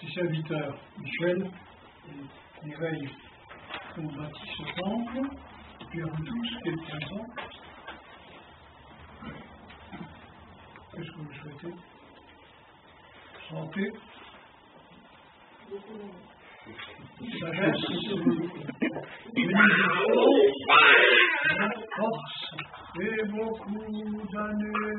ses serviteurs, Michel et Mireille, ont bâti ce temple, puis à vous tous qui êtes présents. Qu'est-ce que vous souhaitez? Santé. Sagesse. Force. Et beaucoup d'années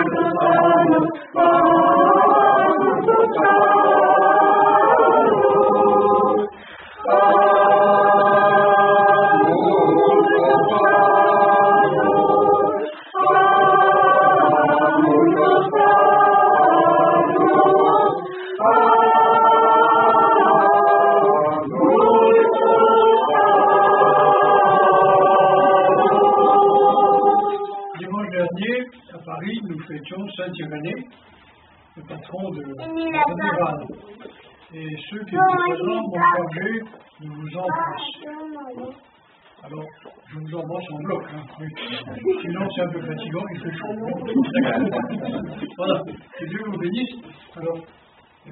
Paris, nous fêtions Saint-Irénée, le patron de l'amiral. Et ceux qui étaient présents m'ont chargé de vous embrasser. Alors, je vous embrasse en bloc. Hein. Sinon, c'est un peu fatigant, il fait chaud. voilà, que Dieu vous bénisse. Alors, euh,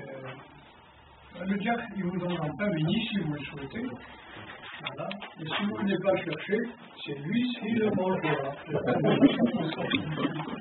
le diacre, il vous donnera un pain béni si vous le souhaitez. Voilà. Et si vous ne venez pas chercher, c'est lui qui le mangera.